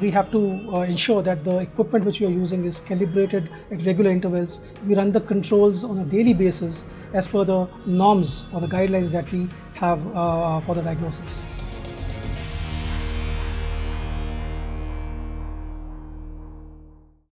we have to uh, ensure that the equipment which we are using is calibrated at regular intervals. We run the controls on a daily basis as per the norms or the guidelines that we have uh, for the diagnosis.